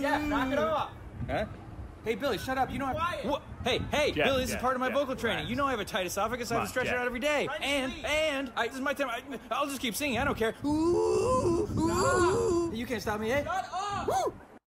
Yeah, knock it off. Huh? Hey, Billy, shut up. You know what? Hey, hey, Jeff, Billy, this is part of my Jeff, vocal training. You know I have a tight esophagus. I have to stretch it out every day. And and I, this is my time. I, I'll just keep singing. I don't care. Ooh, ooh. You can't stop me, eh? Shut up. Woo!